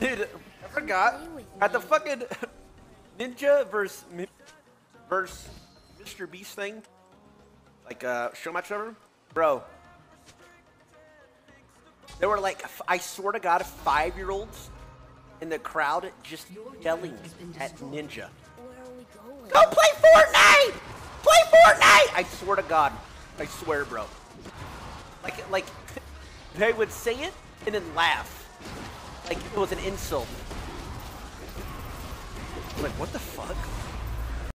Dude, I forgot. At the fucking Ninja versus versus Mr. Beast thing, like uh, show match ever, bro. There were like, I swear to God, five-year-olds in the crowd just yelling at Ninja. Go play Fortnite! Play Fortnite! I swear to God. I swear, bro. Like, like, they would say it and then laugh. Like it was an insult. Like, what the fuck?